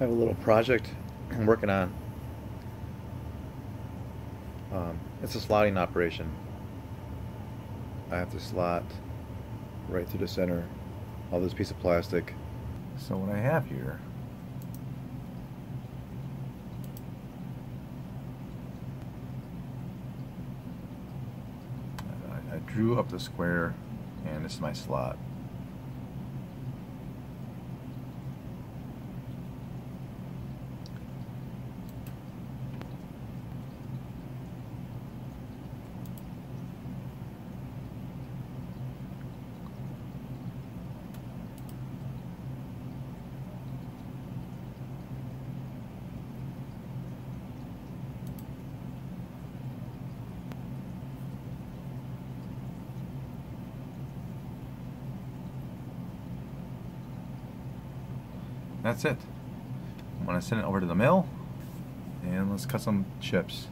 I have a little project I'm working on. Um, it's a slotting operation. I have to slot right through the center of this piece of plastic. So what I have here I, I drew up the square and this is my slot. That's it. I'm gonna send it over to the mill and let's cut some chips.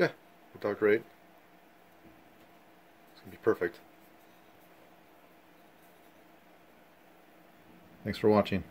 Yeah, worked out great. It's gonna be perfect. Thanks for watching.